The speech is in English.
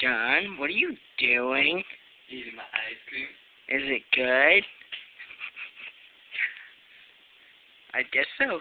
John, what are you doing? Eating my ice cream. Is it good? I guess so.